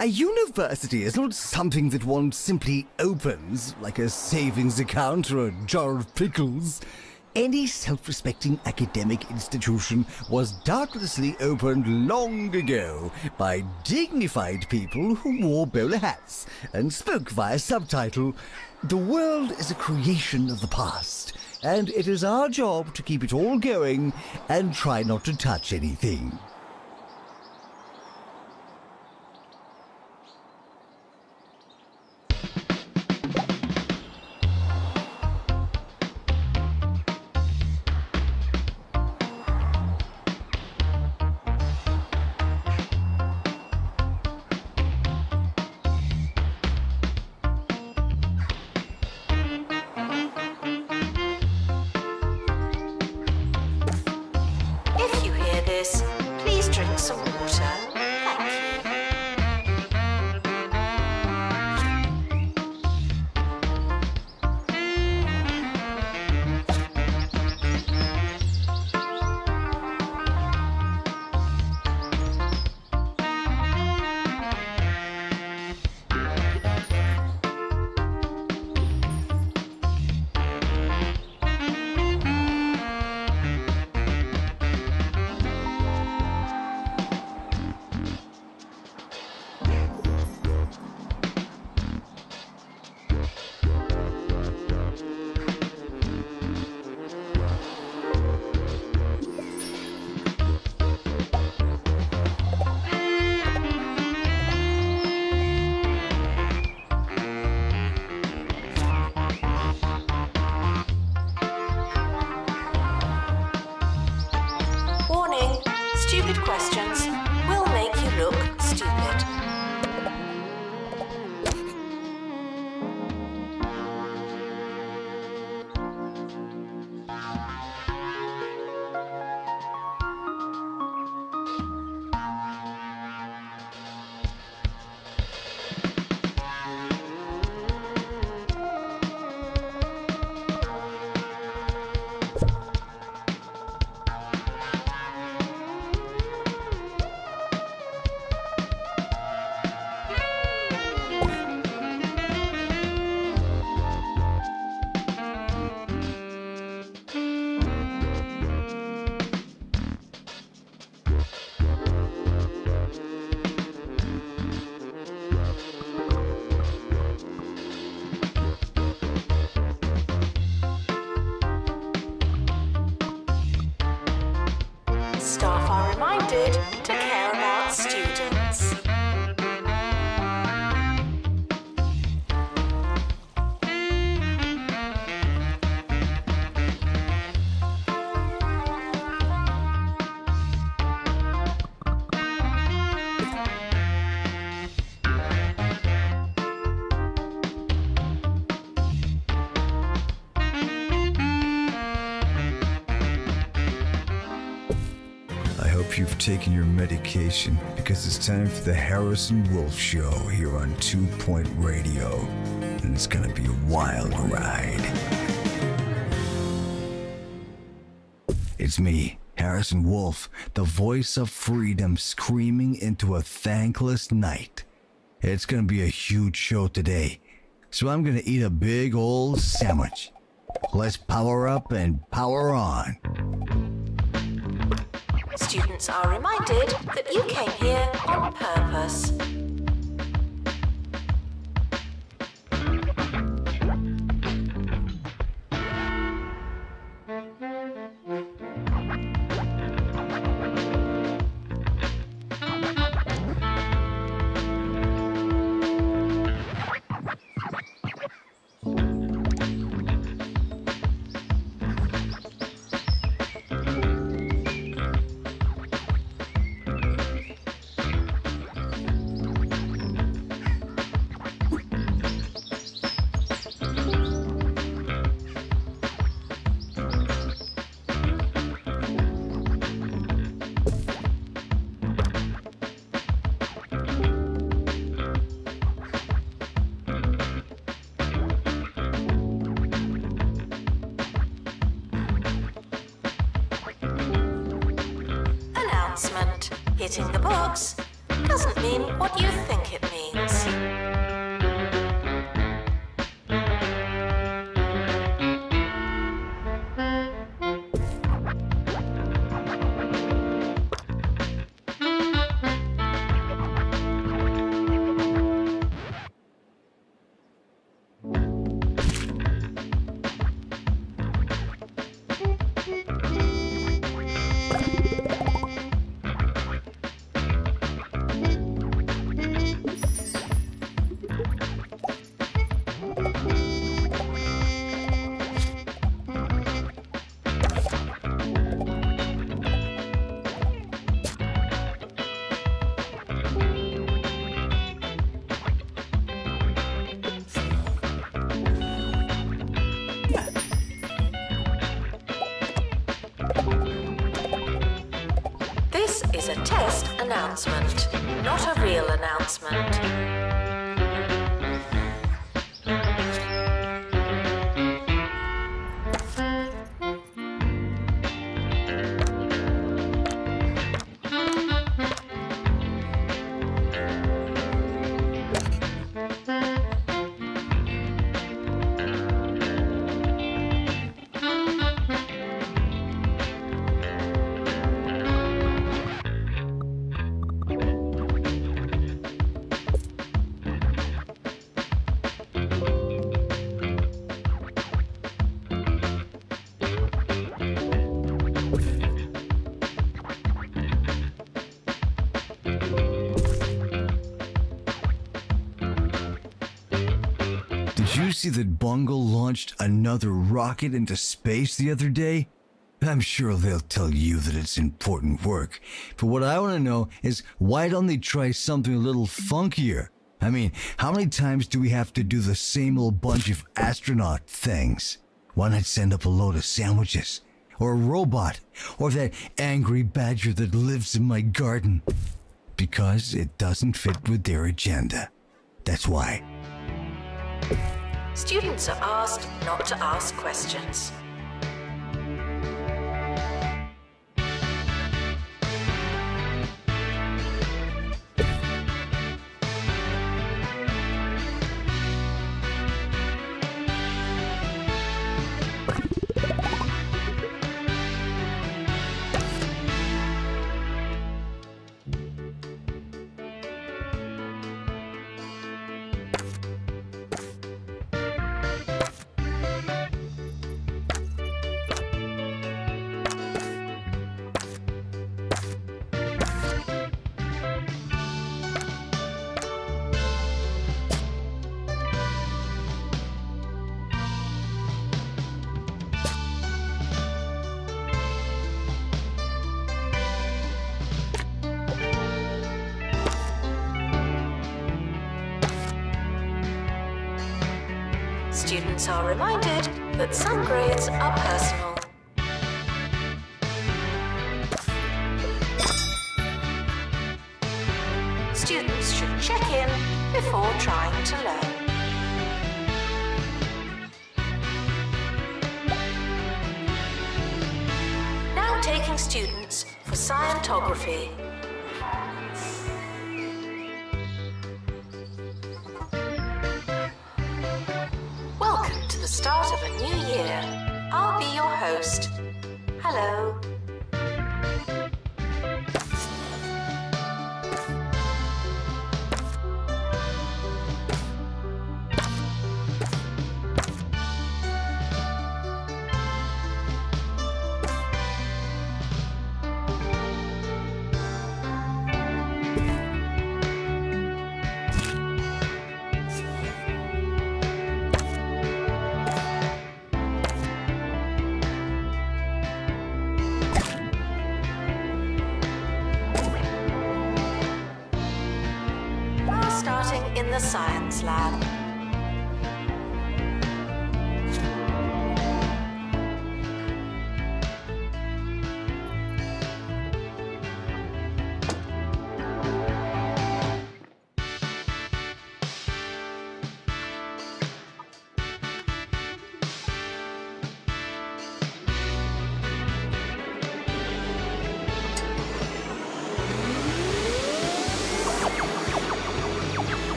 A university is not something that one simply opens, like a savings account or a jar of pickles. Any self respecting academic institution was doubtlessly opened long ago by dignified people who wore bowler hats and spoke via subtitle. The world is a creation of the past, and it is our job to keep it all going and try not to touch anything. You've taken your medication because it's time for the Harrison Wolf Show here on Two Point Radio. And it's gonna be a wild ride. It's me, Harrison Wolf, the voice of freedom screaming into a thankless night. It's gonna be a huge show today, so I'm gonna eat a big old sandwich. Let's power up and power on. Students are reminded that you came here on purpose. See that Bungle launched another rocket into space the other day? I'm sure they'll tell you that it's important work. But what I want to know is why don't they try something a little funkier? I mean, how many times do we have to do the same old bunch of astronaut things? Why not send up a load of sandwiches? Or a robot? Or that angry badger that lives in my garden? Because it doesn't fit with their agenda. That's why. Students are asked not to ask questions.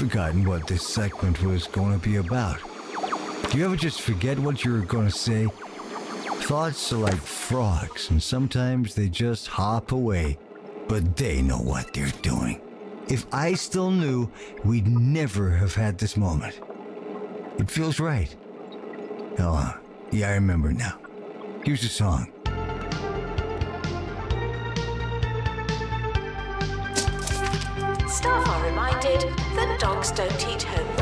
Forgotten what this segment was going to be about. Do you ever just forget what you were going to say? Thoughts are like frogs, and sometimes they just hop away, but they know what they're doing. If I still knew, we'd never have had this moment. It feels right. Oh, yeah, I remember now. Here's a song. Dogs don't eat homework.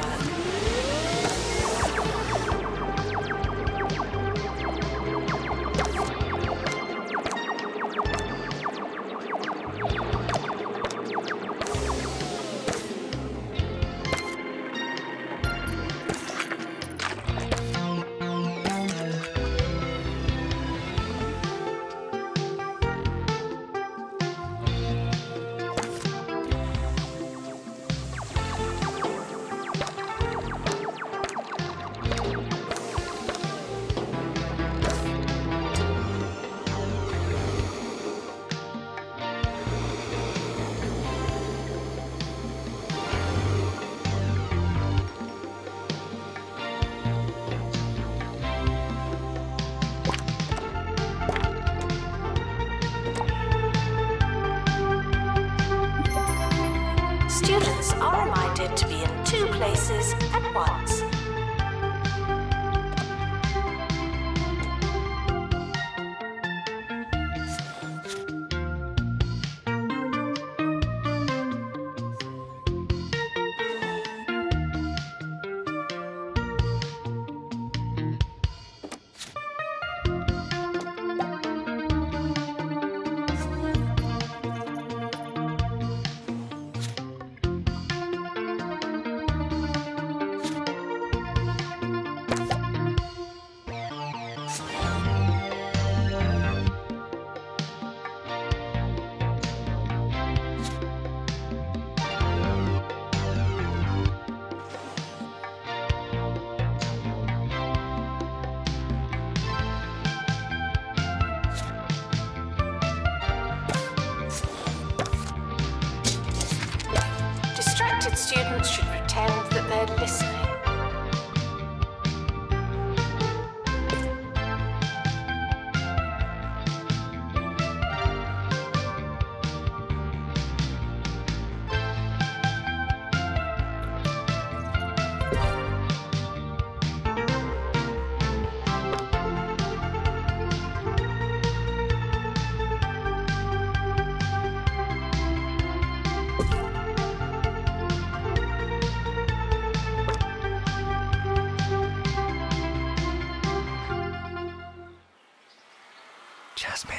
Jasmine.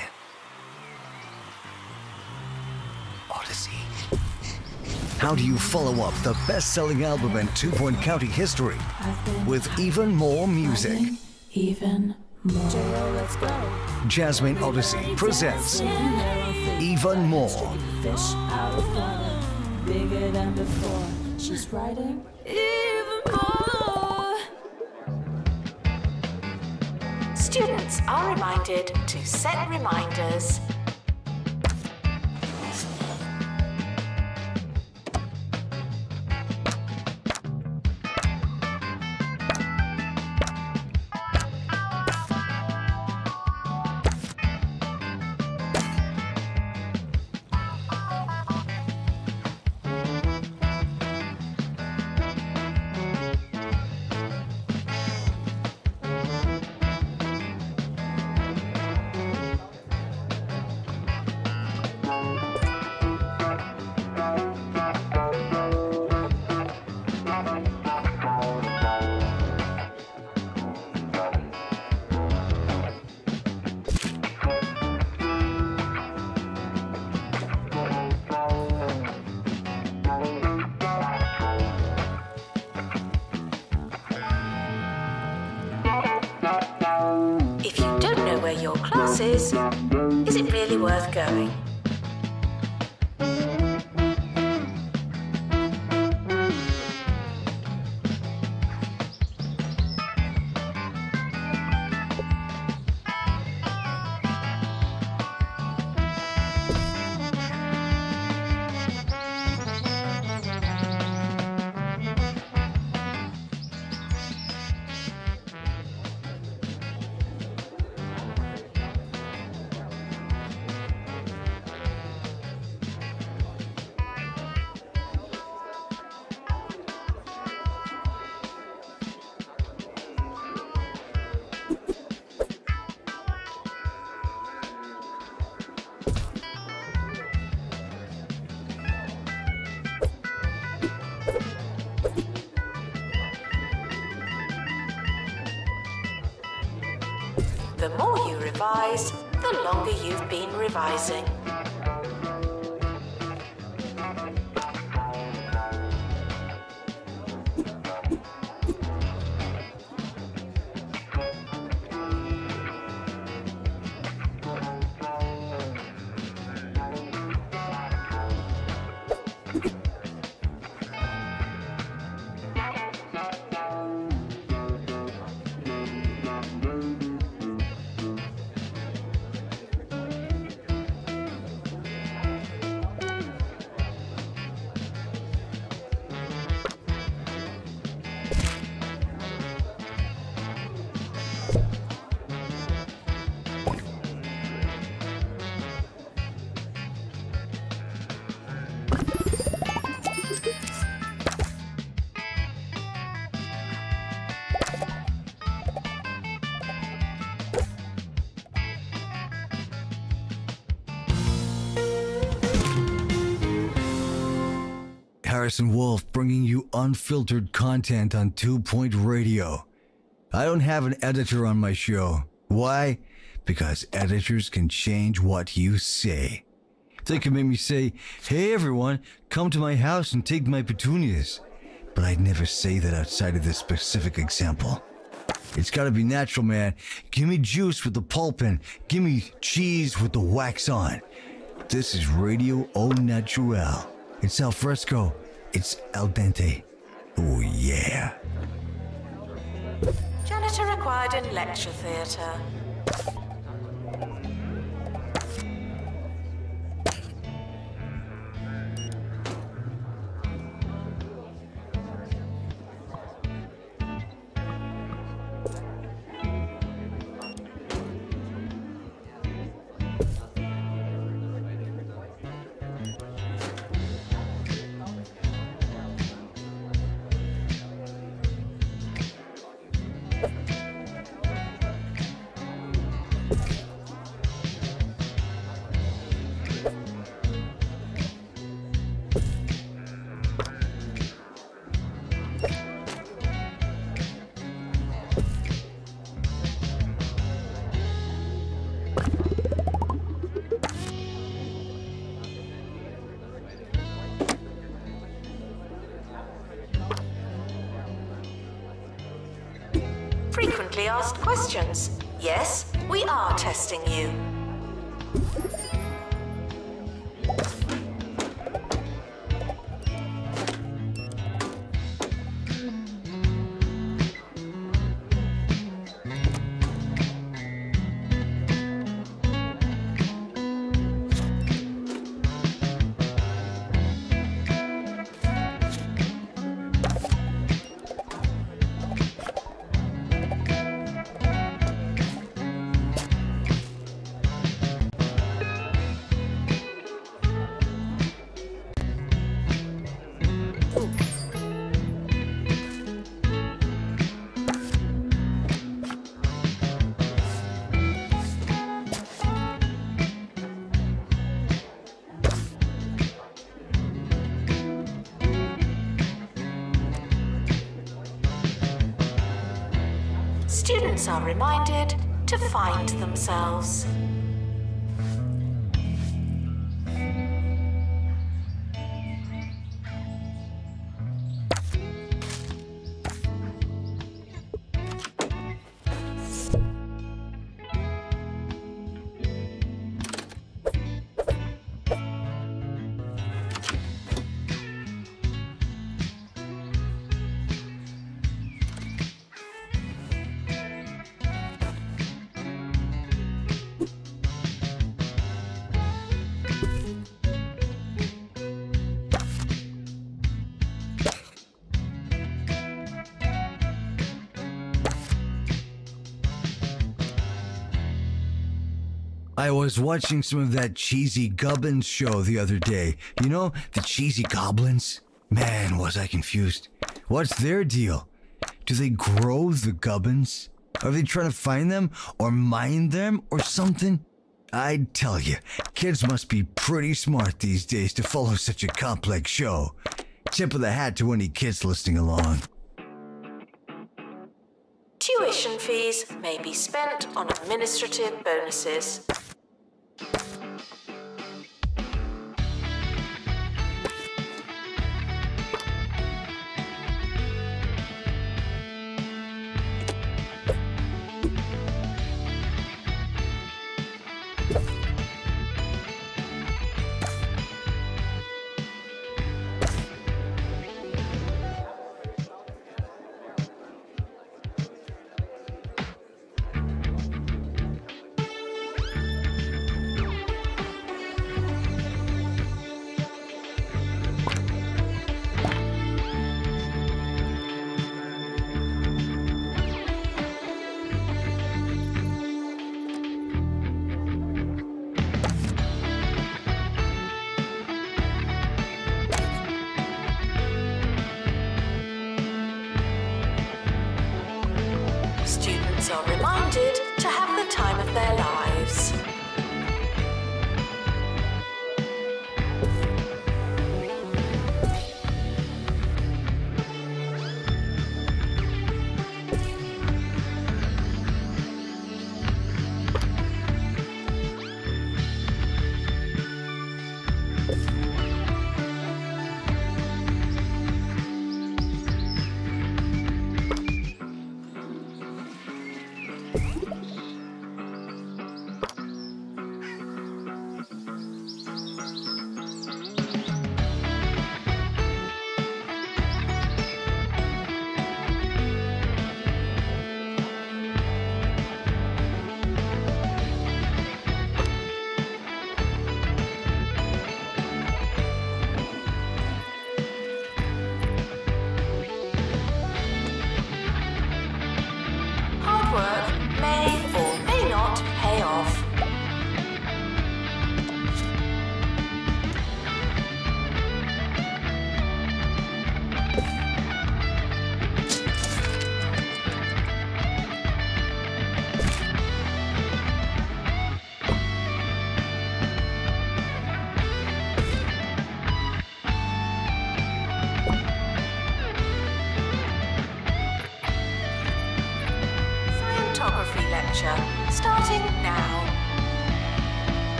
Odyssey. How do you follow up the best selling album in Two Point County history with even more music? Even more. Jasmine Odyssey presents Even More. Fish out of water, bigger than before. She's writing Students are reminded to set reminders. Going? Wolf bringing you unfiltered content on Two Point Radio. I don't have an editor on my show. Why? Because editors can change what you say. They can make me say, hey everyone, come to my house and take my petunias. But I'd never say that outside of this specific example. It's gotta be natural, man. Give me juice with the pulp in. give me cheese with the wax on. This is Radio Au Naturel. It's al fresco. It's al dente. Oh, yeah. Janitor required in lecture theatre. Questions. Yes, we are testing you. I was watching some of that cheesy Gubbins show the other day. You know, the cheesy goblins? Man, was I confused. What's their deal? Do they grow the Gubbins? Are they trying to find them or mine them or something? I'd tell you, kids must be pretty smart these days to follow such a complex show. Tip of the hat to any kids listening along. Tuition fees may be spent on administrative bonuses. Students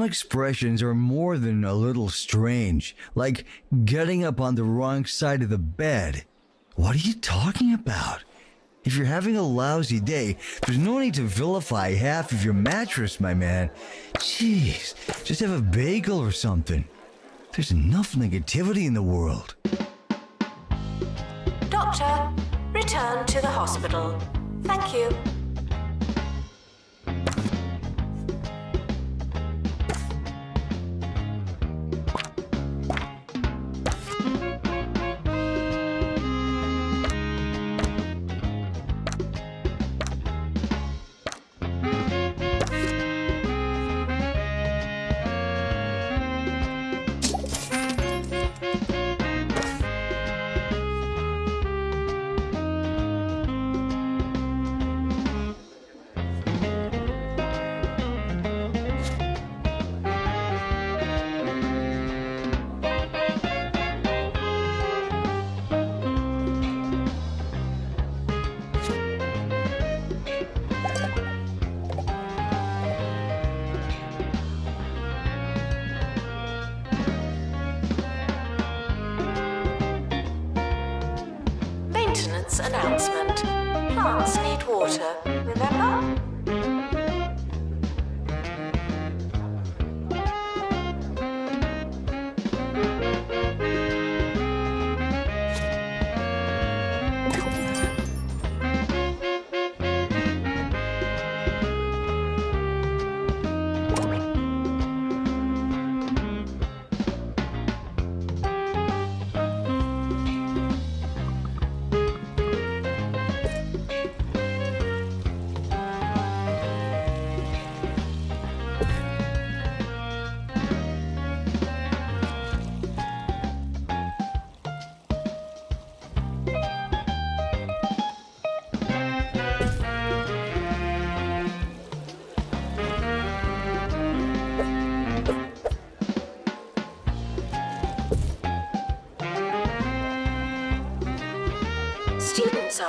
Some expressions are more than a little strange, like getting up on the wrong side of the bed. What are you talking about? If you're having a lousy day, there's no need to vilify half of your mattress, my man. Jeez, just have a bagel or something. There's enough negativity in the world. Doctor, return to the hospital. Thank you.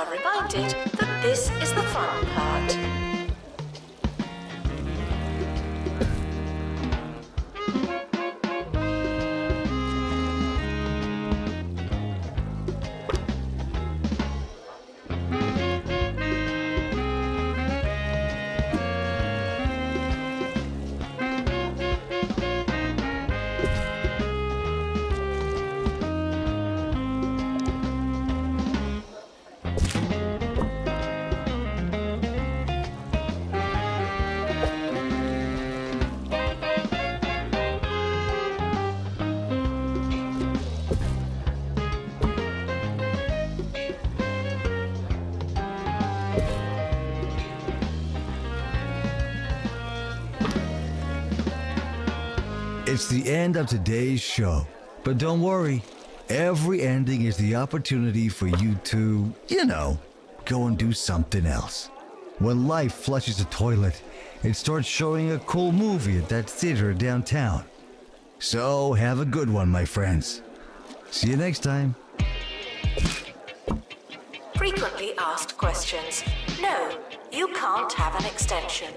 Are reminded that this is the fun part. The end of today's show. But don't worry, every ending is the opportunity for you to, you know, go and do something else. When life flushes the toilet, it starts showing a cool movie at that theater downtown. So have a good one, my friends. See you next time. Frequently asked questions. No, you can't have an extension.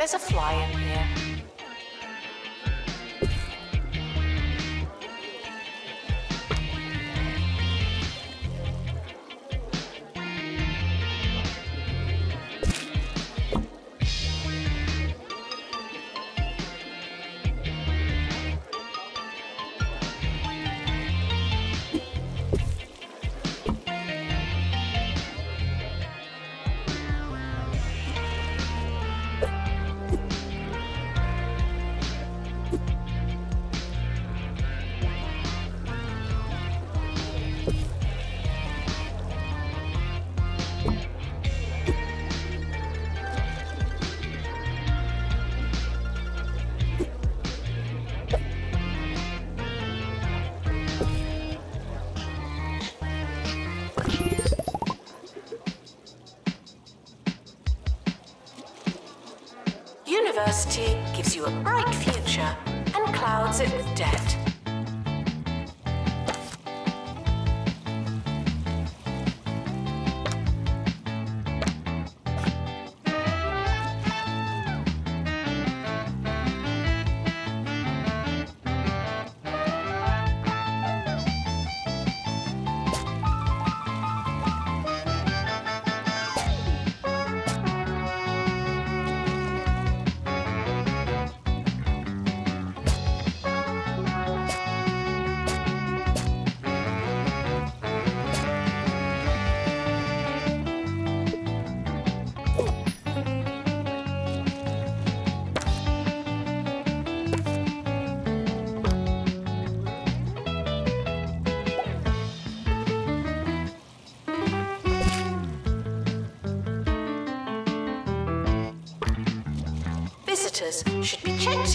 There's a fly in here.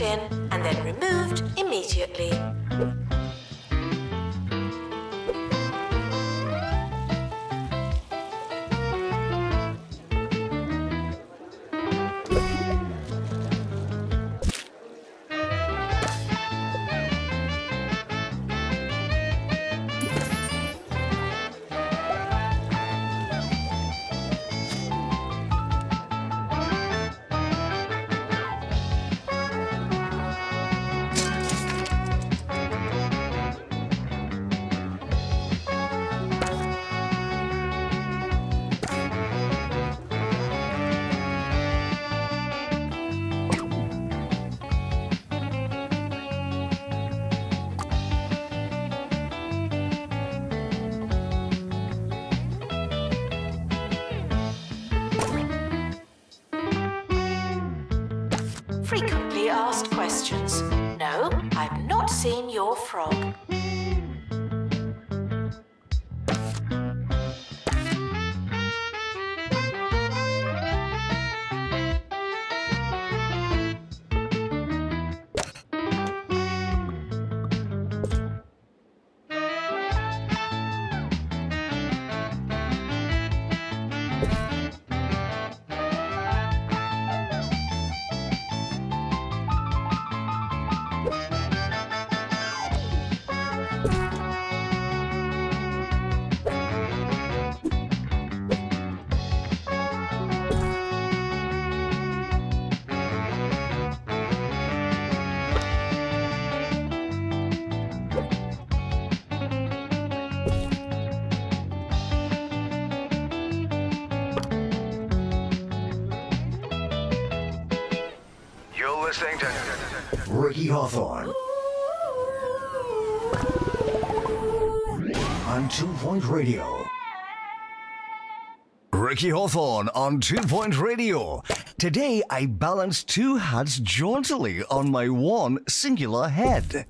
In and then removed immediately. Questions. No, I've not seen your frog. Radio. Ricky Hawthorne on Two Point Radio. Today I balance two hats jauntily on my one singular head.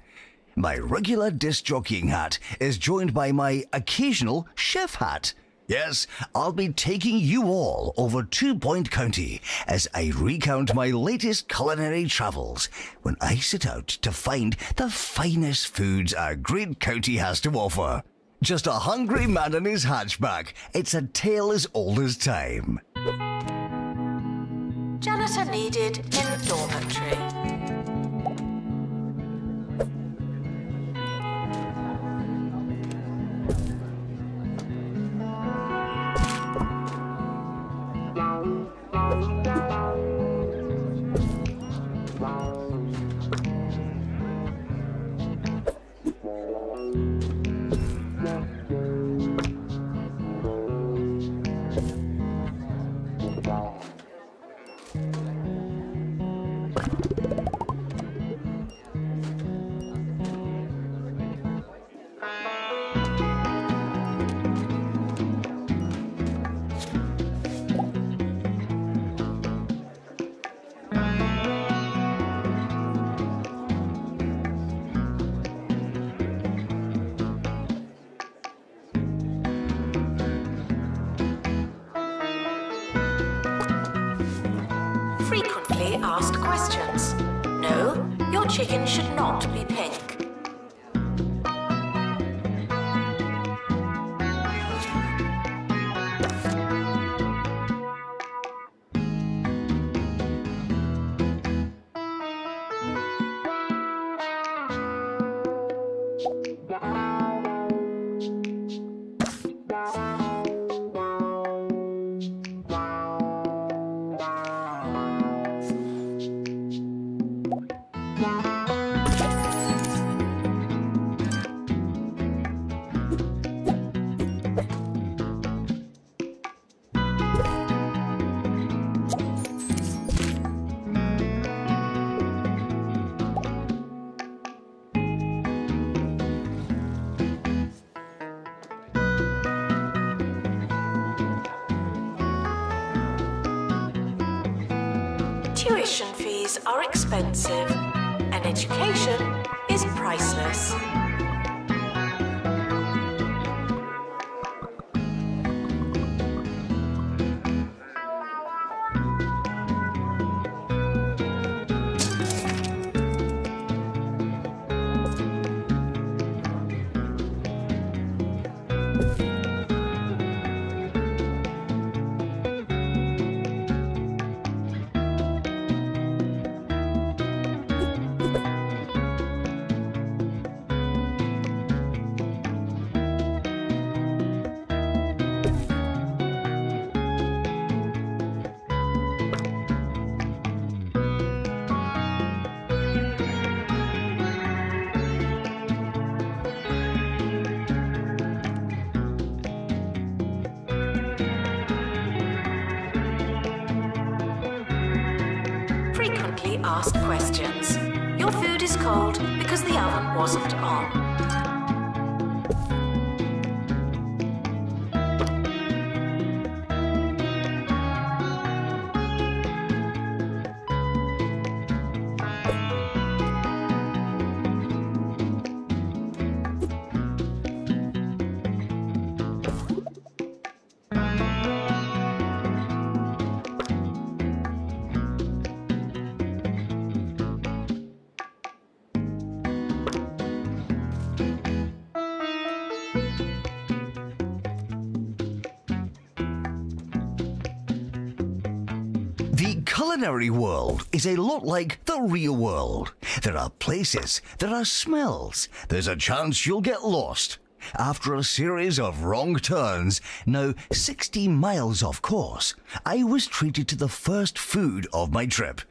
My regular disc jockeying hat is joined by my occasional chef hat. Yes, I'll be taking you all over Two Point County as I recount my latest culinary travels when I set out to find the finest foods our great county has to offer. Just a hungry man and his hatchback. It's a tale as old as time. Janitor needed in dormitory. Expensive, and education is priceless. Culinary world is a lot like the real world. There are places, there are smells, there's a chance you'll get lost. After a series of wrong turns, now 60 miles off course, I was treated to the first food of my trip.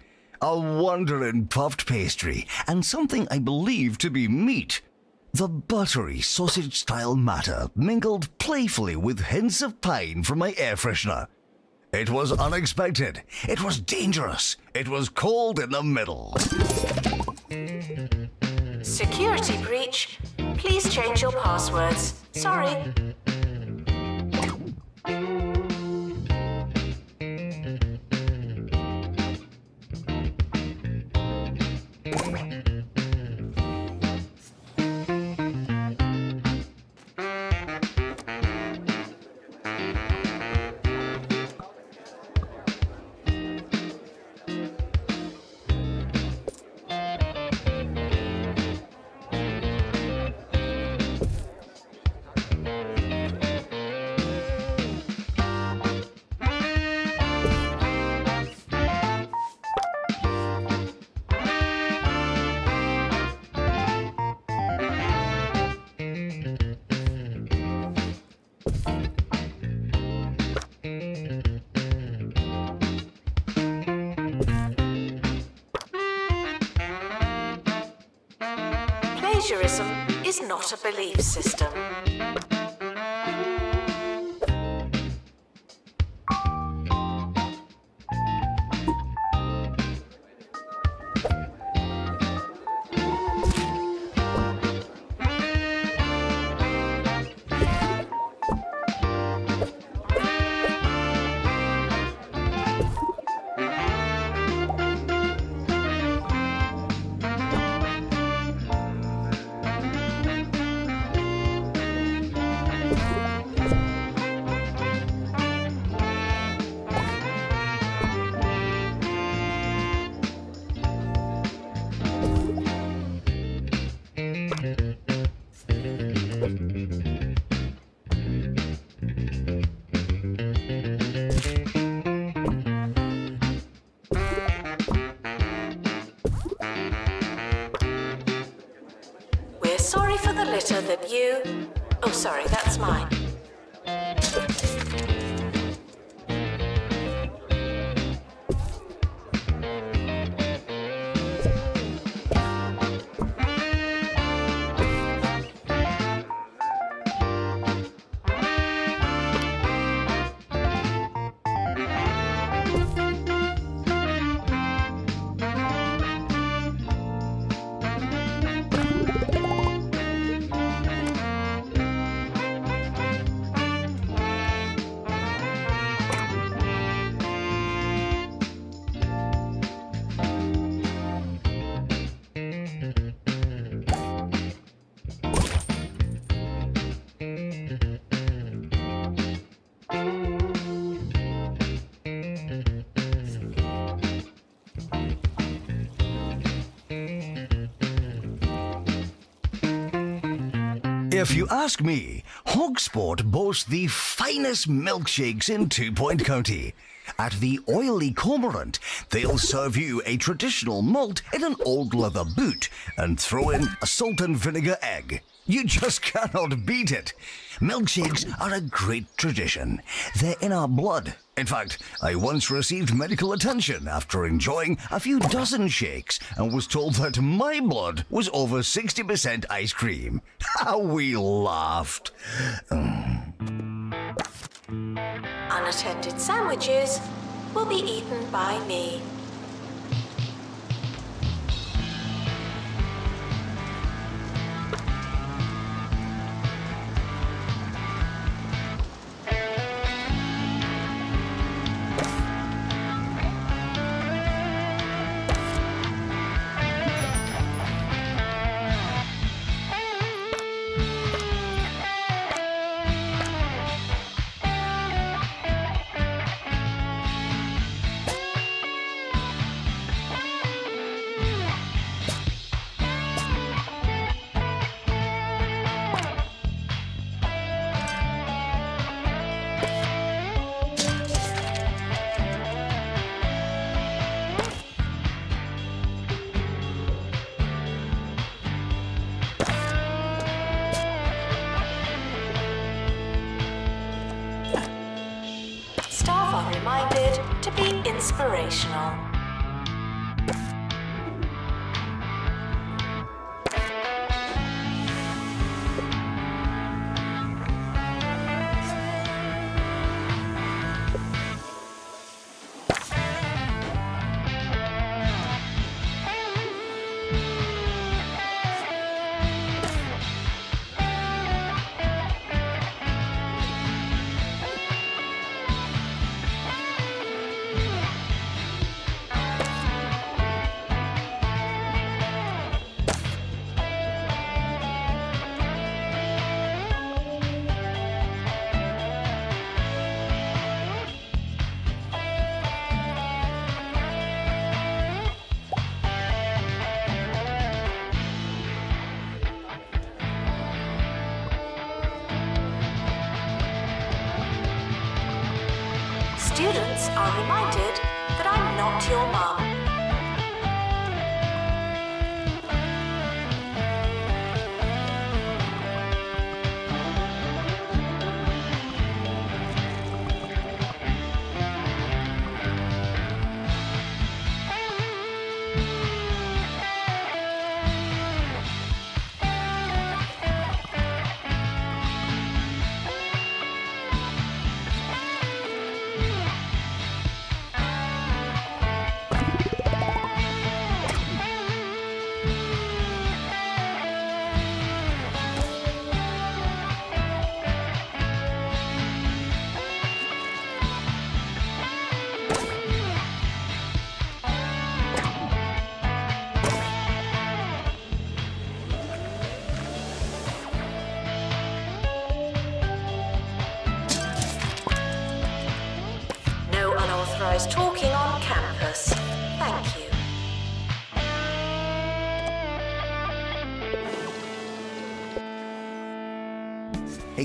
A wondering puffed pastry and something I believe to be meat. The buttery sausage style matter mingled playfully with hints of pine from my air freshener. It was unexpected. It was dangerous. It was cold in the middle. Security breach. Please change your passwords. Sorry. Plagiarism is not a belief system. If you ask me, Hogsport boasts the finest milkshakes in Two Point County. At the Oily Cormorant, they'll serve you a traditional malt in an old leather boot and throw in a salt and vinegar egg. You just cannot beat it. Milkshakes are a great tradition. They're in our blood. In fact, I once received medical attention after enjoying a few dozen shakes and was told that my blood was over 60% ice cream. How we laughed. Unattended sandwiches will be eaten by me. Inspirational.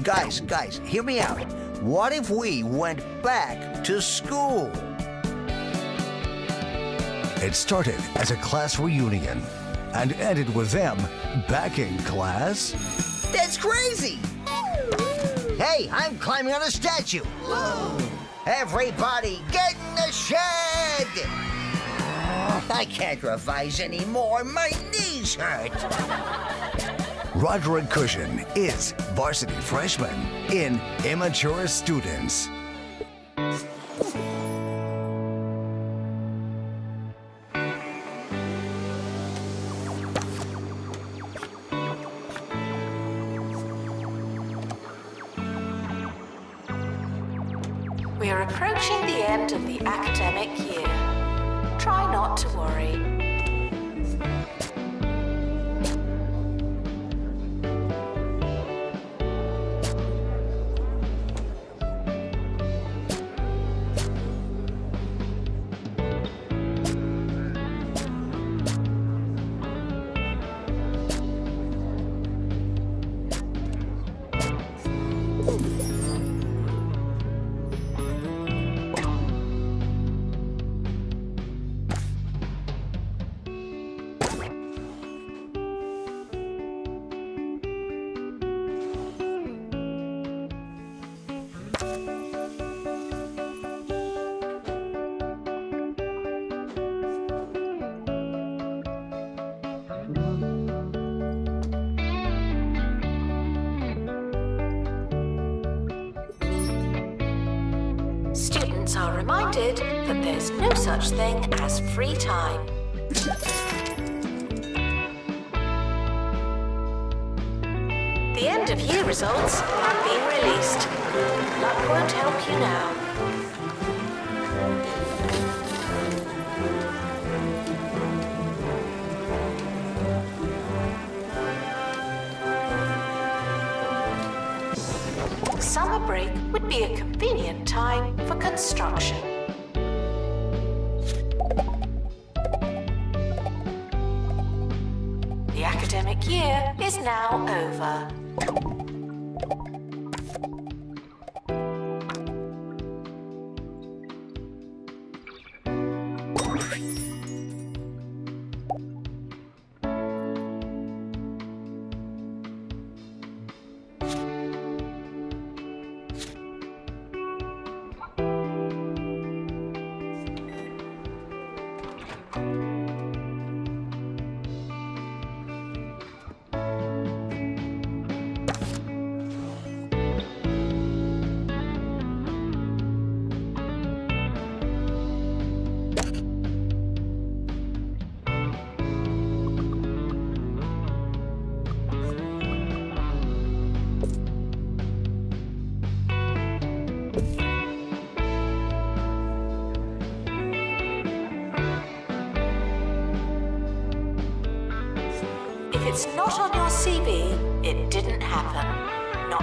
Guys, guys, hear me out. What if we went back to school? It started as a class reunion and ended with them back in class. That's crazy! Hey, I'm climbing on a statue. Everybody, get in the shed! I can't revise anymore. My knees hurt. Roderick Cushion is varsity freshman in Immature Students.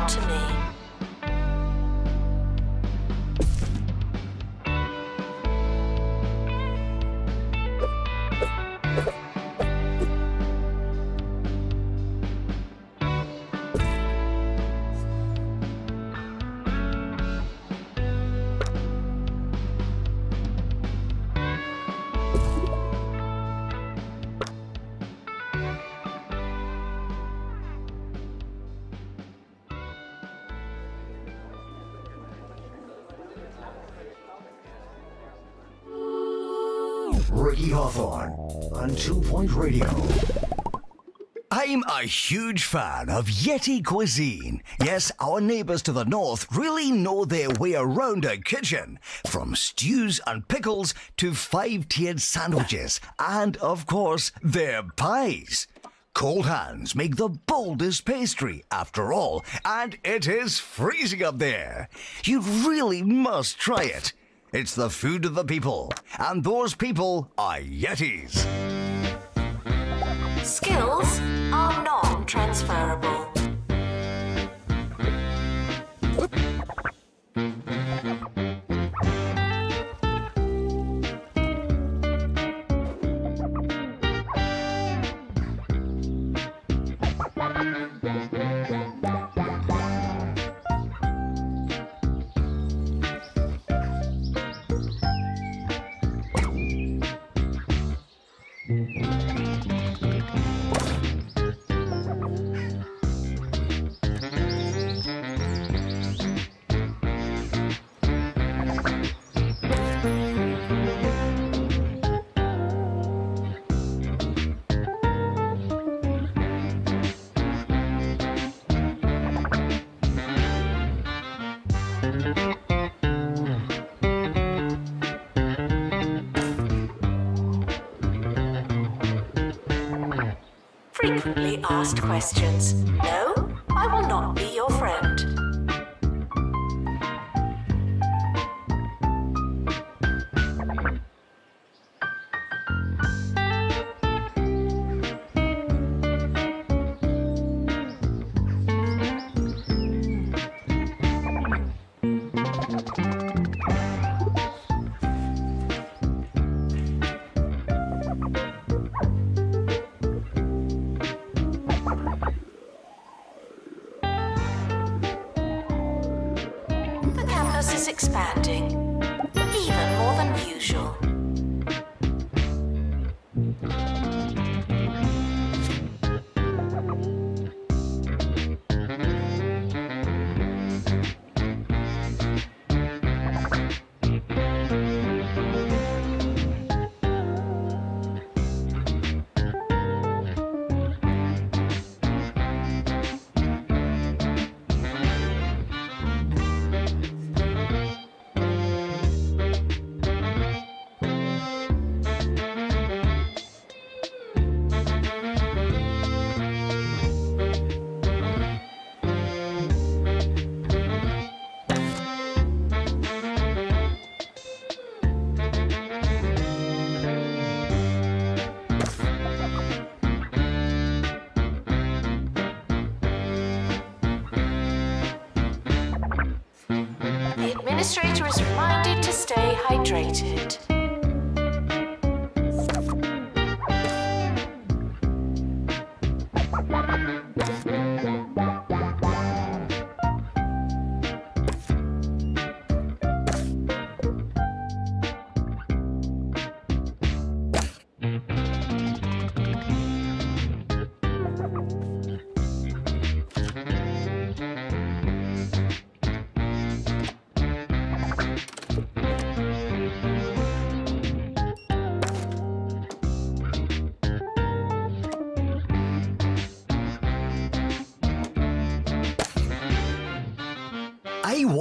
To me. Point Radio. I'm a huge fan of Yeti cuisine. Yes, our neighbors to the north really know their way around a kitchen. From stews and pickles to five tiered sandwiches, and of course, their pies. Cold hands make the boldest pastry, after all, and it is freezing up there. You really must try it. It's the food of the people, and those people are Yetis. Skills are non transferable. Asked questions. Stay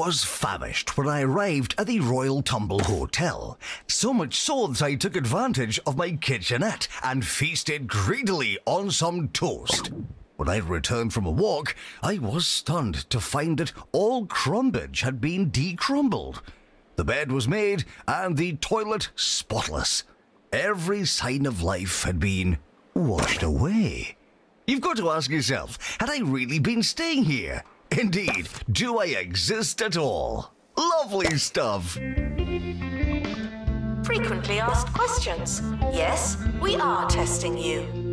was famished when I arrived at the Royal Tumble Hotel. So much so that I took advantage of my kitchenette and feasted greedily on some toast. When I returned from a walk, I was stunned to find that all crumbage had been decrumbled. The bed was made and the toilet spotless. Every sign of life had been washed away. You've got to ask yourself, had I really been staying here? Indeed, do I exist at all? Lovely stuff. Frequently asked questions. Yes, we are testing you.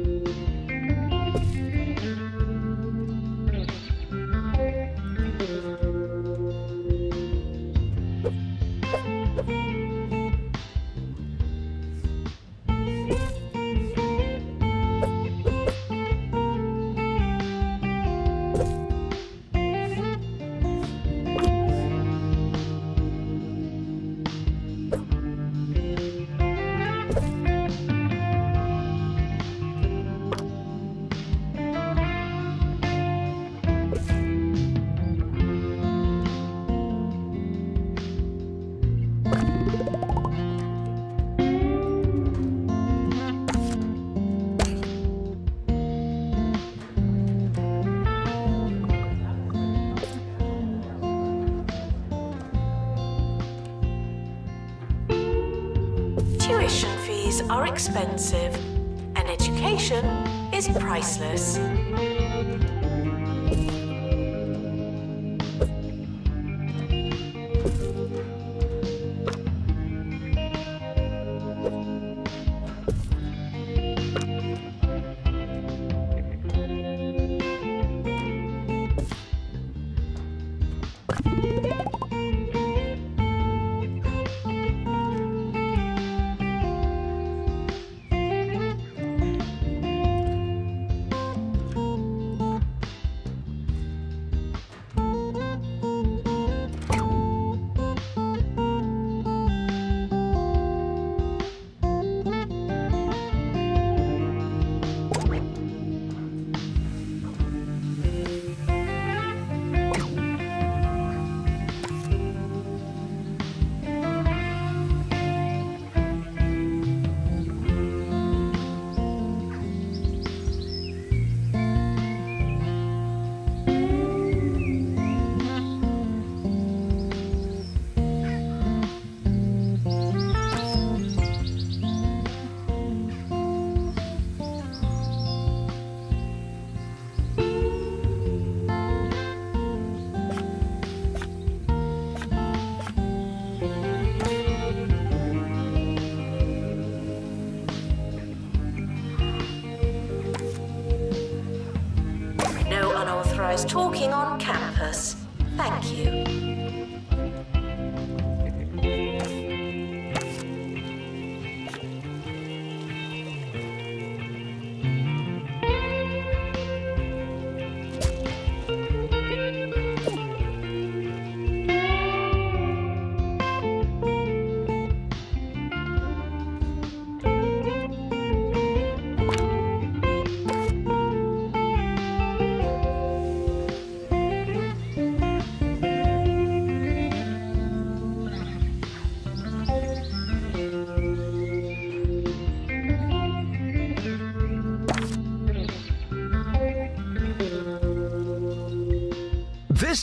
Unauthorized talking on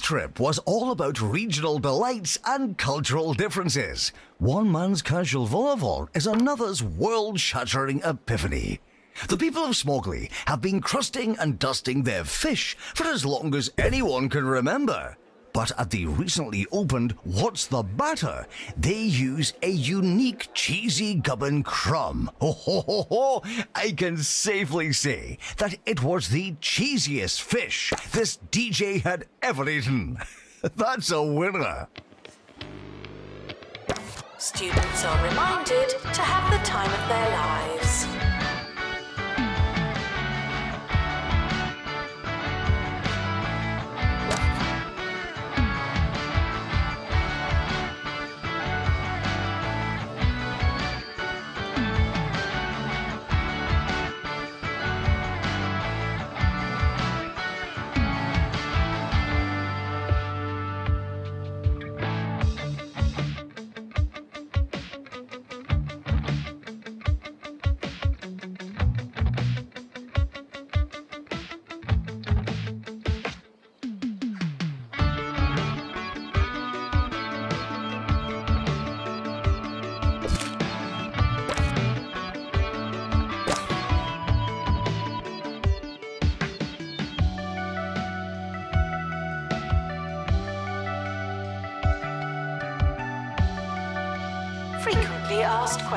trip was all about regional delights and cultural differences. One man's casual volleyball is another's world shattering epiphany. The people of Smogly have been crusting and dusting their fish for as long as anyone can remember. But at the recently opened What's the Batter, they use a unique cheesy gubbin crumb. Ho ho ho ho! I can safely say that it was the cheesiest fish this DJ had ever eaten. That's a winner. Students are reminded to have the time of their lives.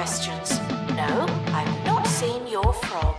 Questions. No, I've not seen your frog.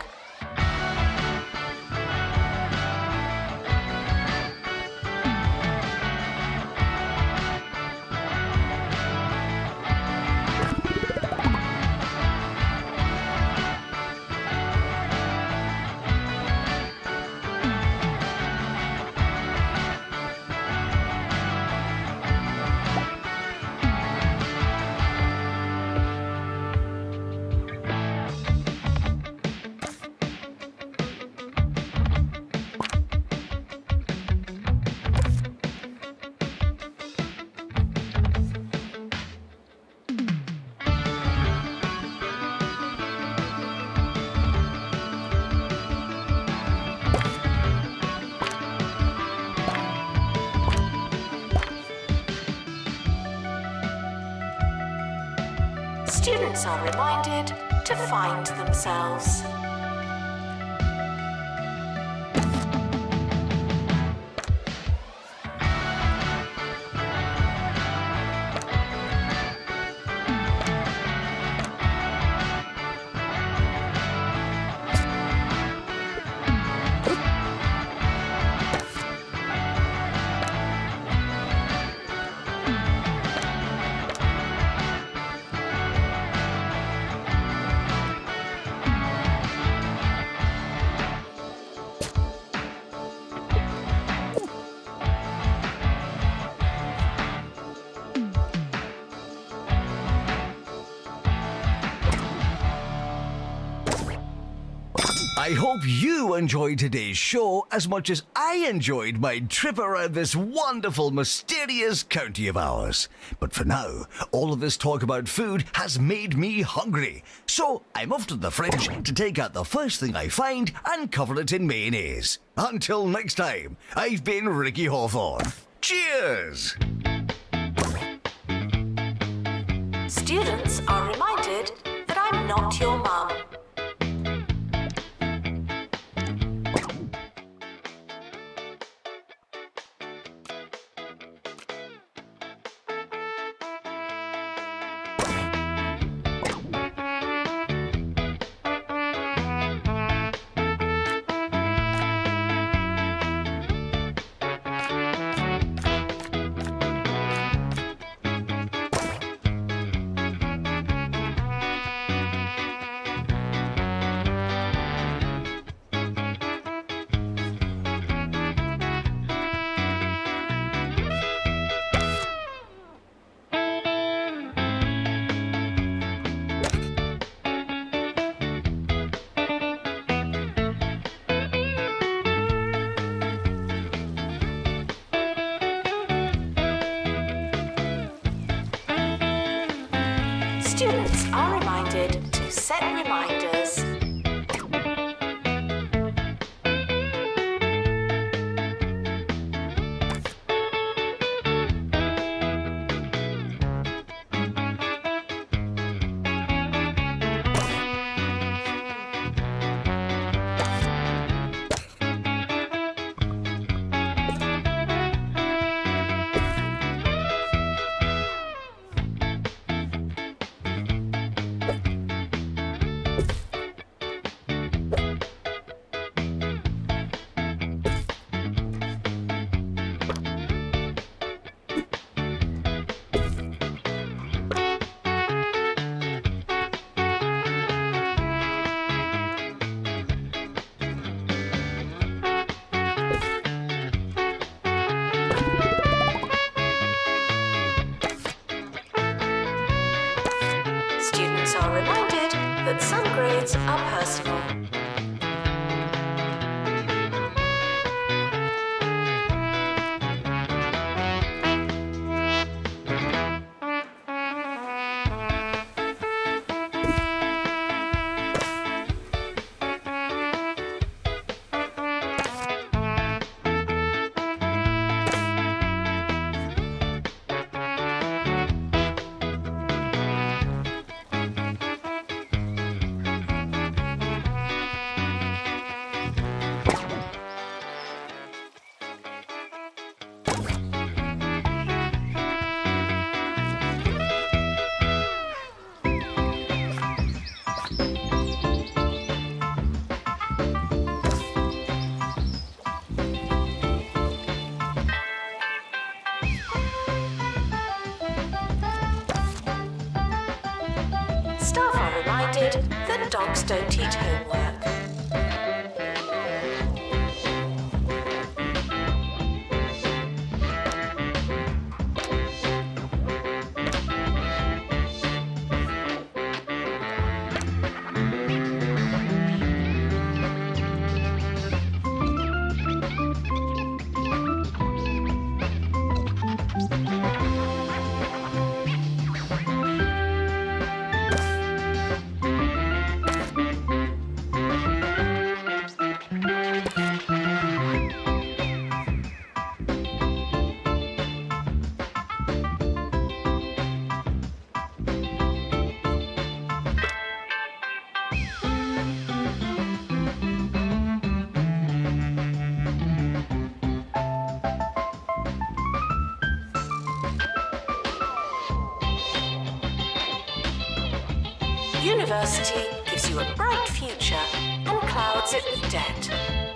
To find themselves. Hope you enjoyed today's show as much as I enjoyed my trip around this wonderful, mysterious county of ours. But for now, all of this talk about food has made me hungry. So I'm off to the fridge to take out the first thing I find and cover it in mayonnaise. Until next time, I've been Ricky Hawthorne. Cheers! Students are reminded that I'm not your mum. Set reminders. Don't eat homework. University gives you a bright future and clouds it with debt.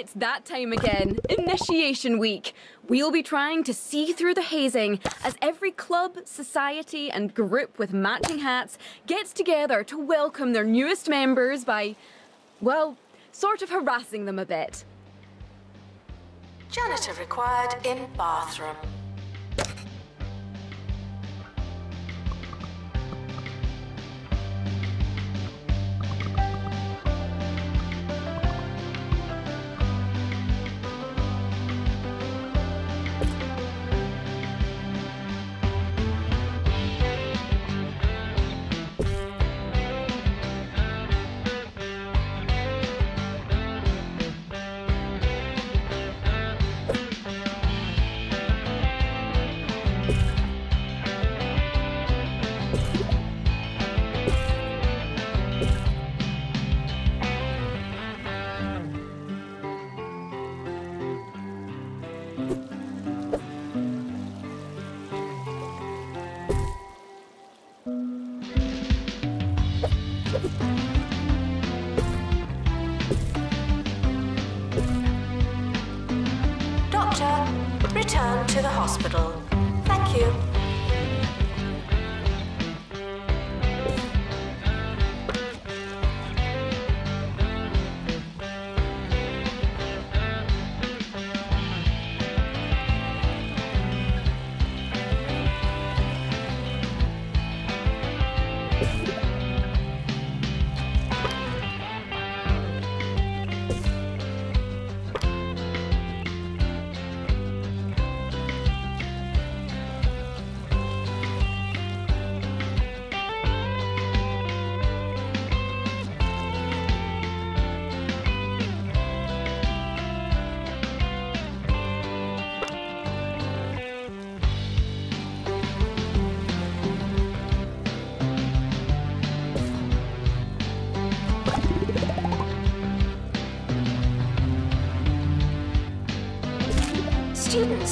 It's that time again. Initiation week. We'll be trying to see through the hazing as every club, society, and group with matching hats gets together to welcome their newest members by, well, sort of harassing them a bit. Janitor required in bathroom.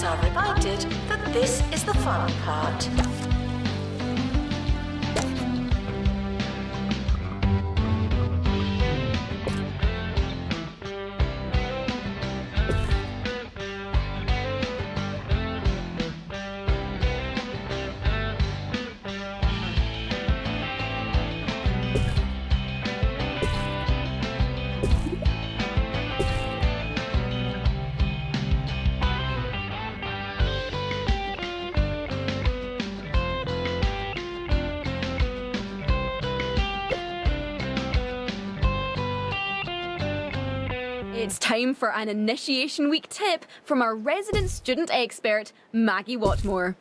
Are reminded that this is the fun part. An Initiation Week tip from our resident student expert, Maggie Watmore.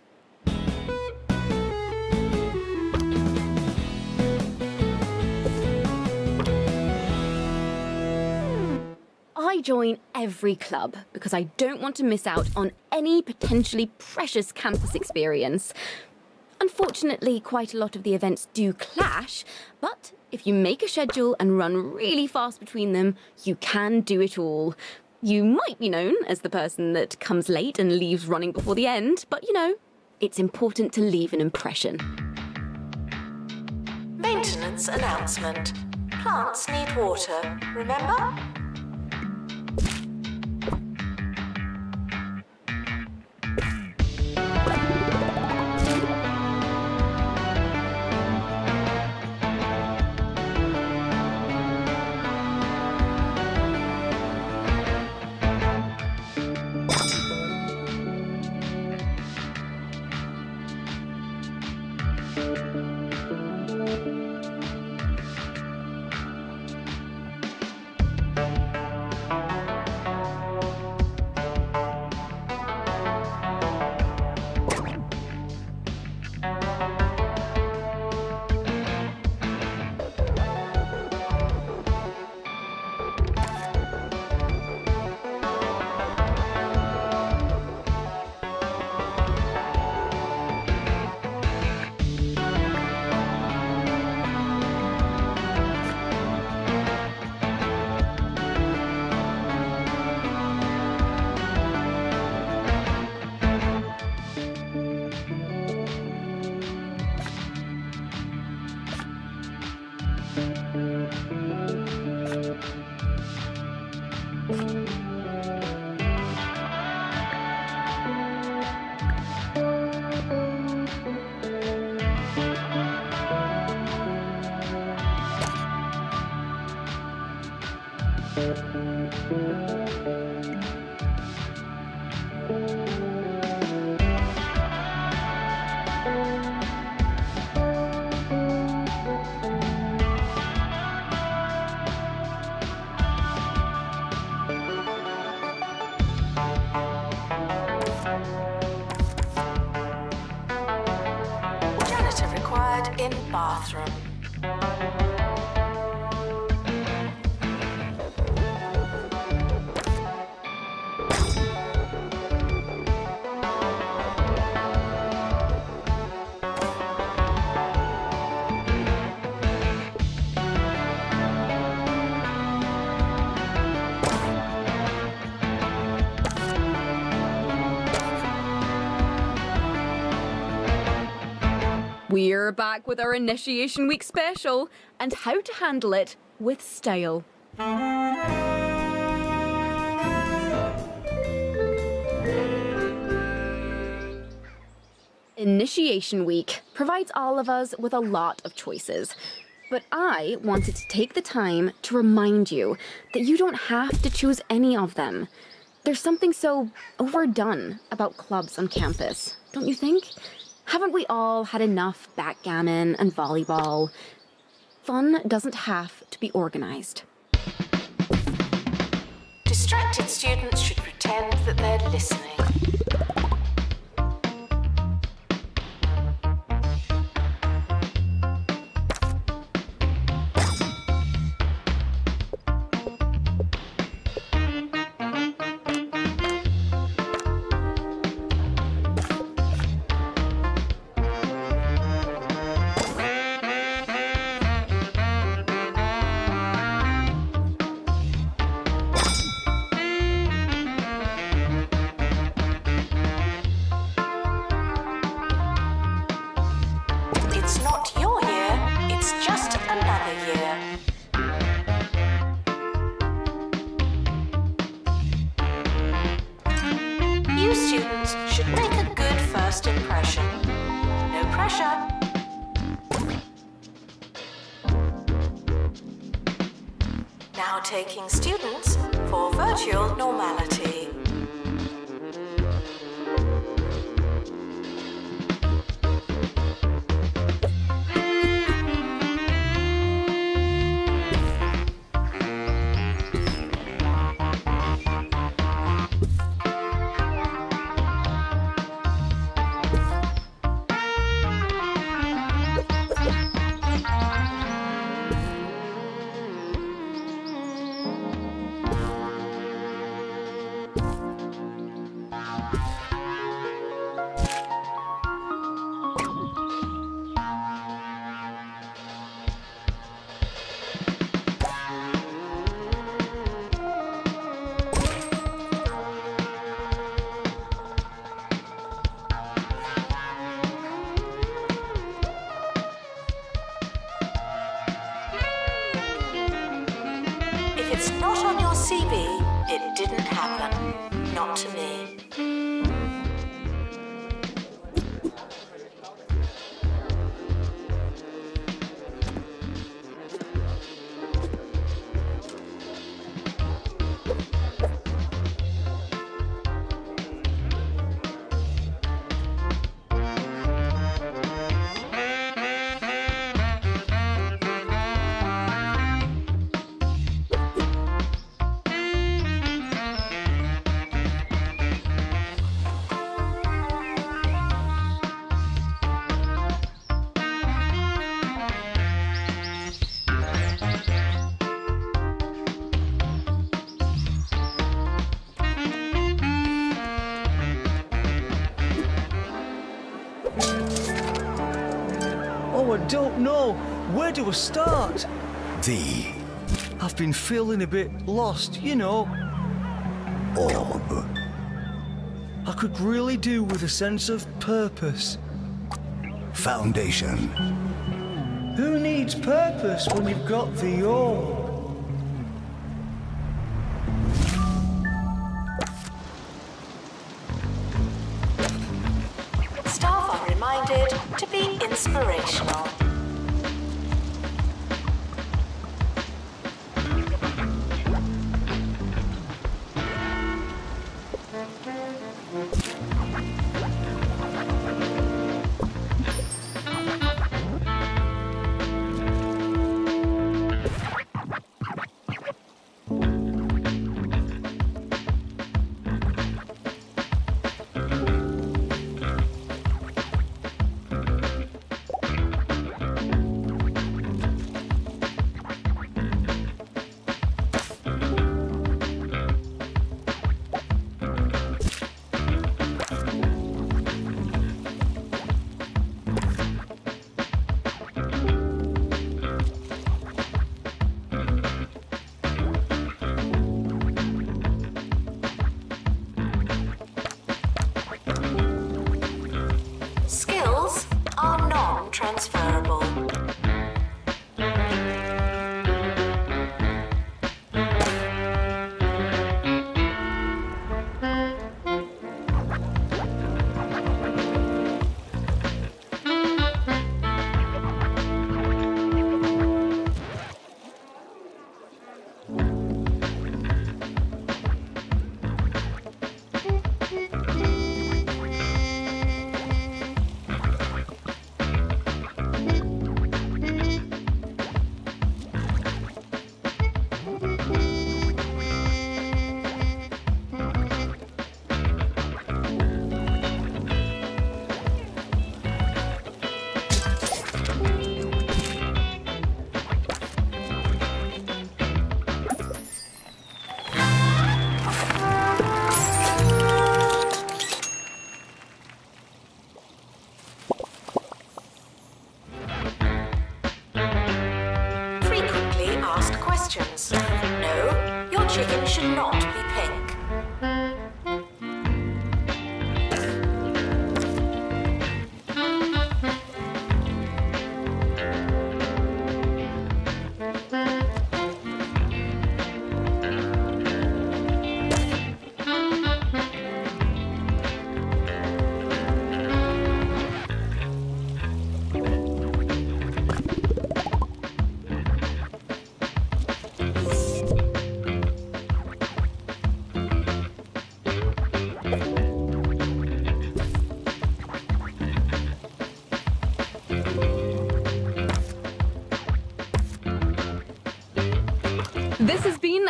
I join every club because I don't want to miss out on any potentially precious campus experience. Unfortunately, quite a lot of the events do clash, but if you make a schedule and run really fast between them, you can do it all. You might be known as the person that comes late and leaves running before the end, but you know, it's important to leave an impression. Maintenance announcement. Plants need water, remember? Janitor We're back with our Initiation Week special and how to handle it with style. Initiation Week provides all of us with a lot of choices. But I wanted to take the time to remind you that you don't have to choose any of them. There's something so overdone about clubs on campus, don't you think? Haven't we all had enough backgammon and volleyball? Fun doesn't have to be organized. Distracted students should pretend that they're listening. Don't know. Where do I start? The I've been feeling a bit lost, you know. orb. I could really do with a sense of purpose. Foundation. Who needs purpose when you've got the orb?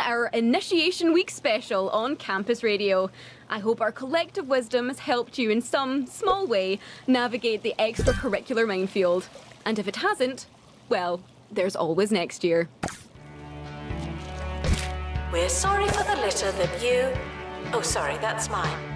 Our Initiation Week special on Campus Radio. I hope our collective wisdom has helped you in some small way navigate the extracurricular minefield. And if it hasn't, well, there's always next year. We're sorry for the litter that you. Oh, sorry, that's mine.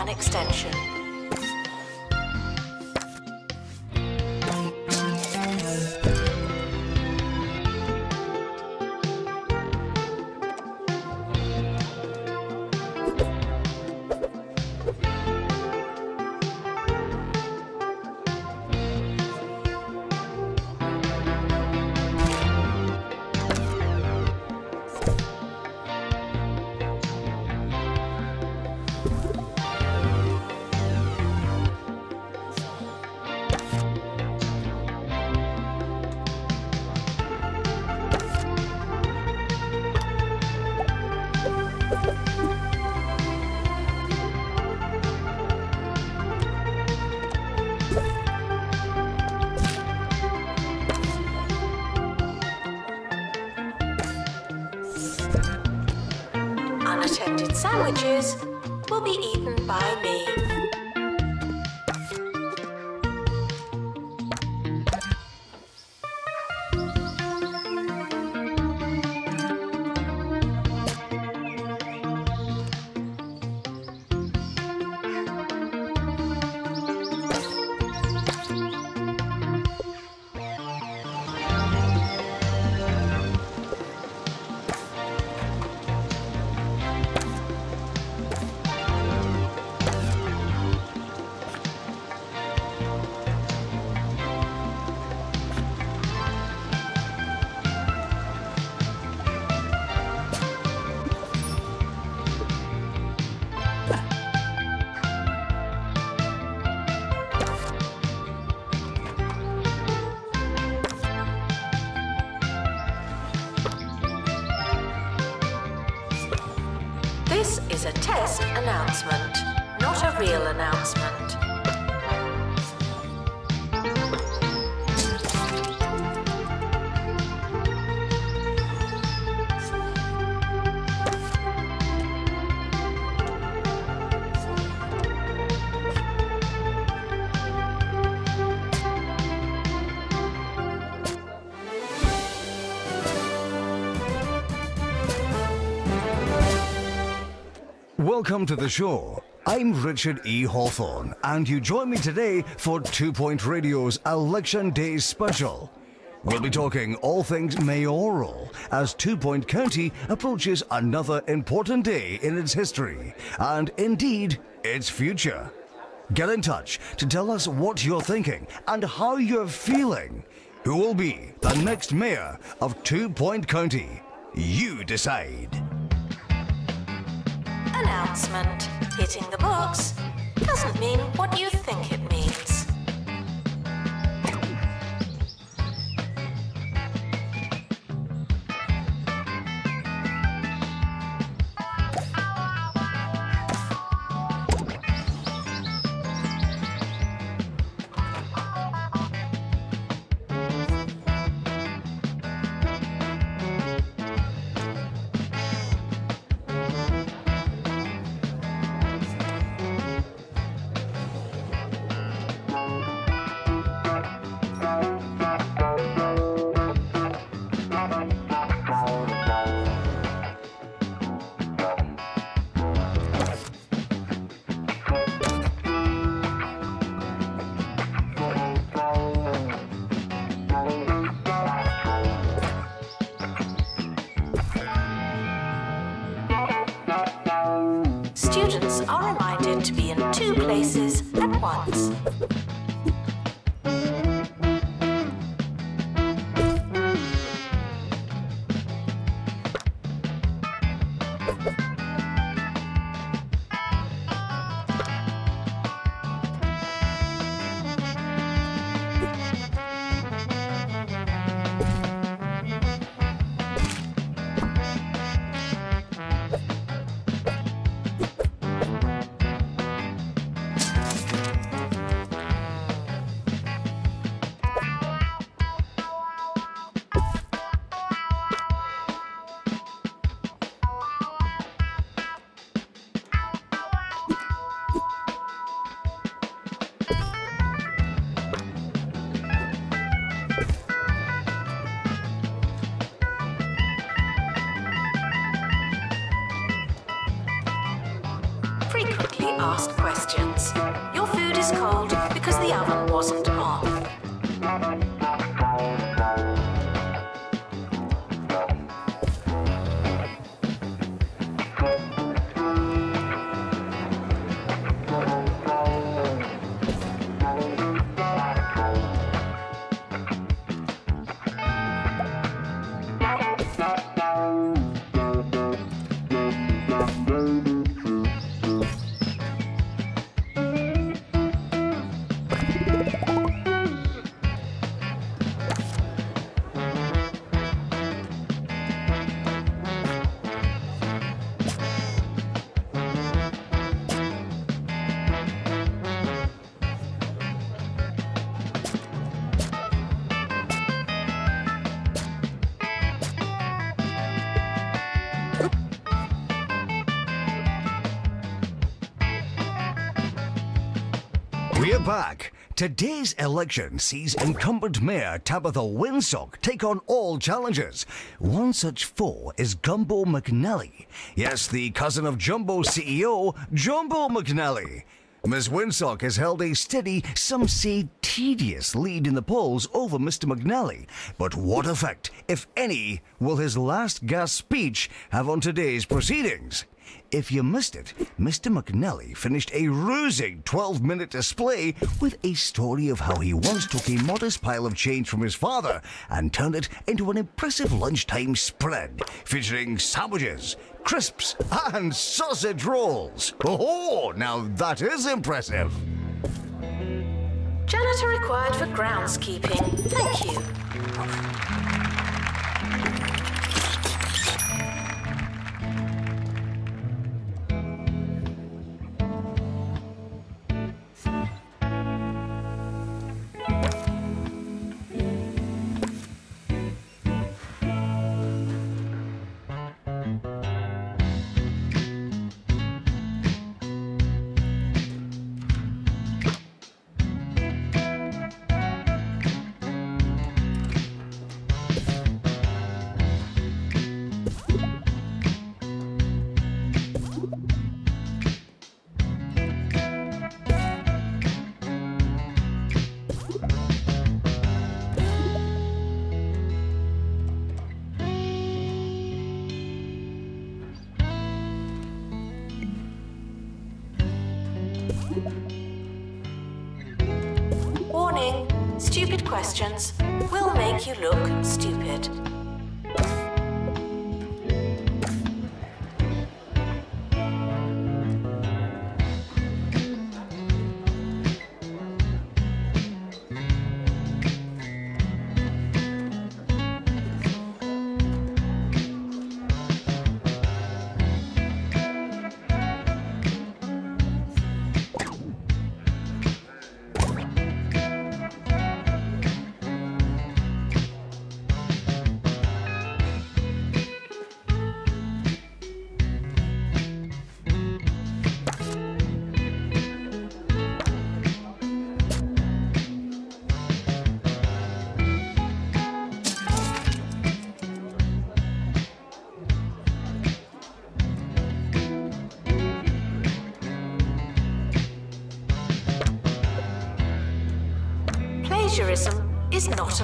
An extension. Is a test announcement, not a real announcement. Welcome to the show. I'm Richard E. Hawthorne, and you join me today for Two Point Radio's Election Day special. We'll be talking all things mayoral as Two Point County approaches another important day in its history and indeed its future. Get in touch to tell us what you're thinking and how you're feeling. Who will be the next mayor of Two Point County? You decide. Announcement. Hitting the books doesn't mean what you think it means. Today's election sees incumbent Mayor Tabitha Winsock take on all challenges. One such foe is Gumbo McNally. Yes, the cousin of Jumbo CEO, Jumbo McNally. Ms. Winsock has held a steady, some say tedious lead in the polls over Mr. McNally. But what effect, if any, will his last gasp speech have on today's proceedings? If you missed it, Mr. McNally finished a rousing 12 minute display with a story of how he once took a modest pile of change from his father and turned it into an impressive lunchtime spread featuring sandwiches, crisps, and sausage rolls. Oh, now that is impressive. Janitor required for groundskeeping. Thank you.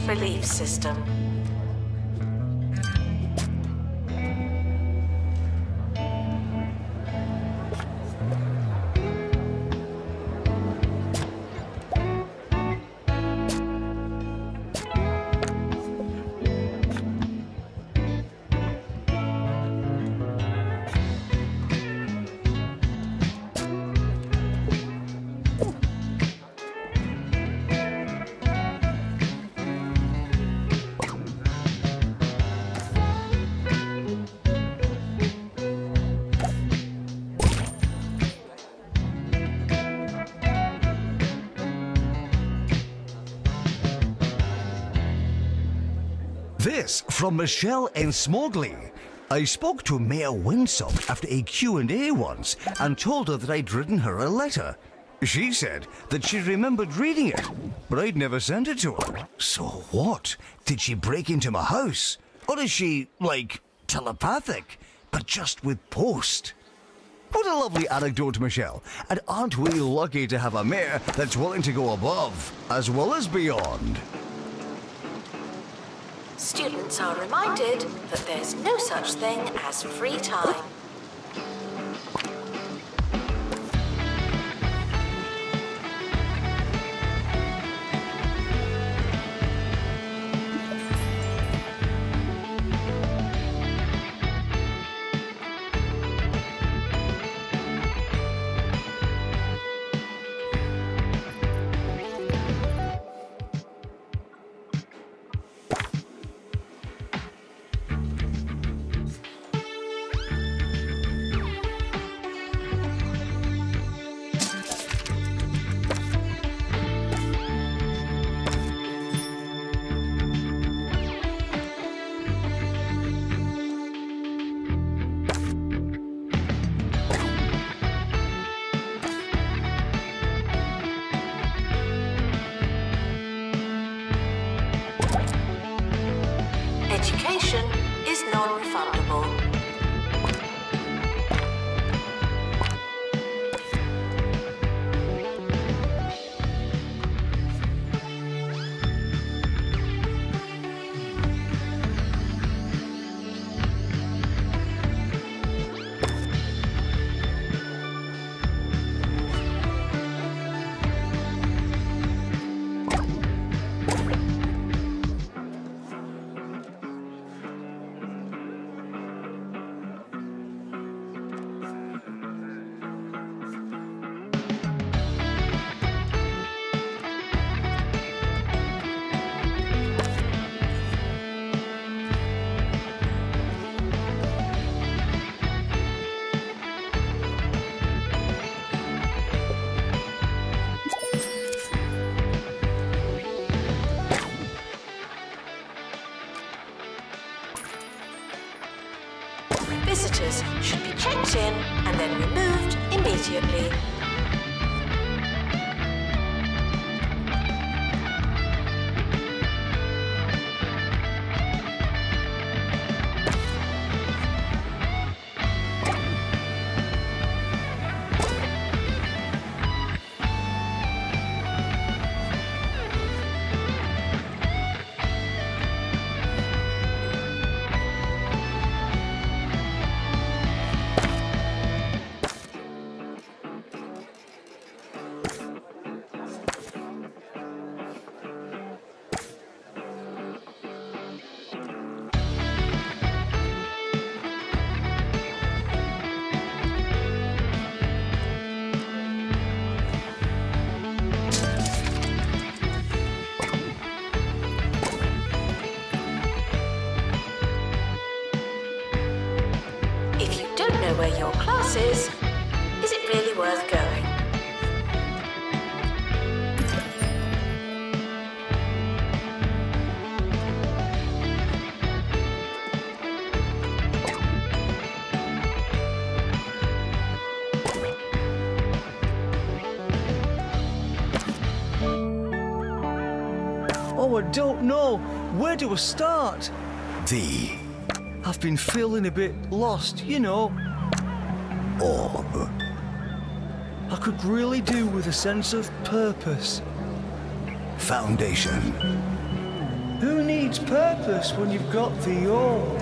Belief system. From Michelle and Smogly. I spoke to Mayor Winsock after a Q&A once and told her that I'd written her a letter. She said that she remembered reading it, but I'd never sent it to her. So what? Did she break into my house? Or is she, like, telepathic, but just with post? What a lovely anecdote, Michelle. And aren't we lucky to have a mayor that's willing to go above as well as beyond? Students are reminded that there's no such thing as free time. Immediately. Don't know. Where do I start? The I've been feeling a bit lost, you know. orb. I could really do with a sense of purpose. Foundation. Who needs purpose when you've got the all?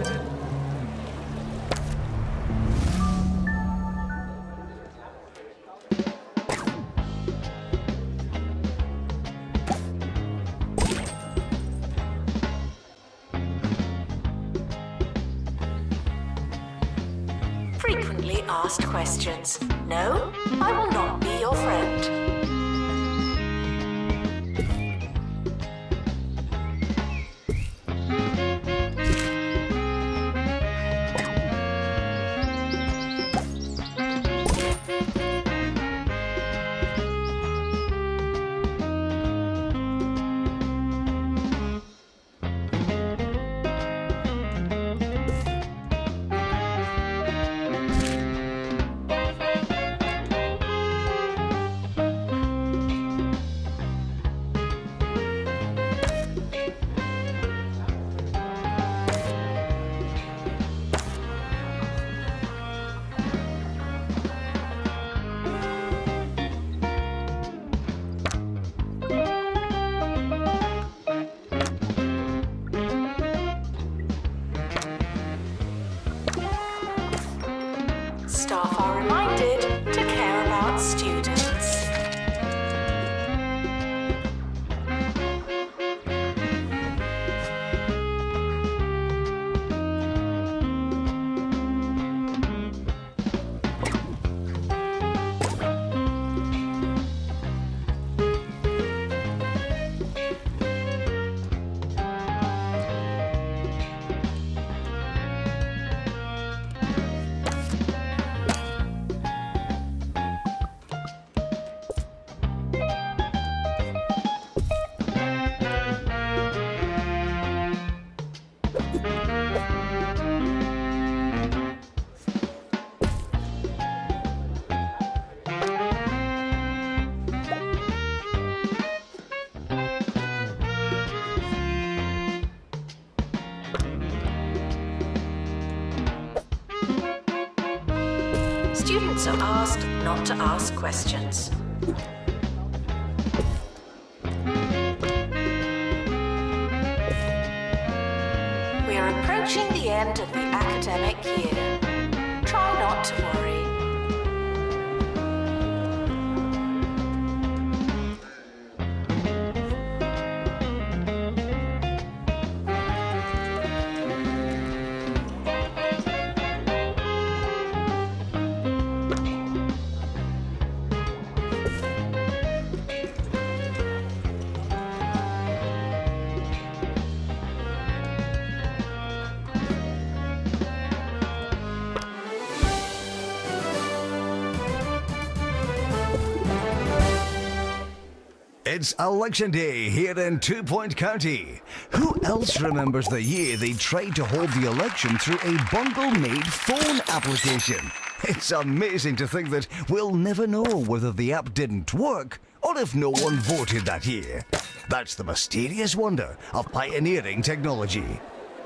It's election day here in Two Point County. Who else remembers the year they tried to hold the election through a bungle made phone application? It's amazing to think that we'll never know whether the app didn't work or if no one voted that year. That's the mysterious wonder of pioneering technology.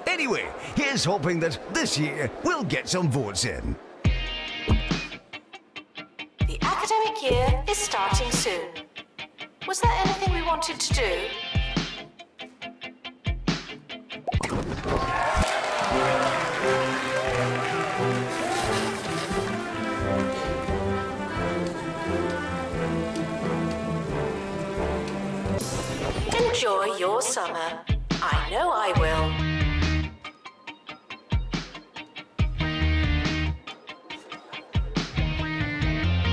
Anyway, here's hoping that this year we'll get some votes in. Was there anything we wanted to do? Enjoy your summer. I know I will.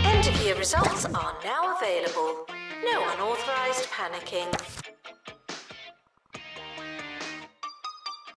End of year results are now available. No unauthorized panicking.